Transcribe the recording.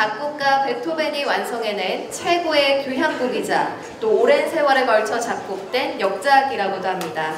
작곡가 베토벤이 완성해낸 최고의 교향곡이자 또 오랜 세월에 걸쳐 작곡된 역작이라고도 합니다.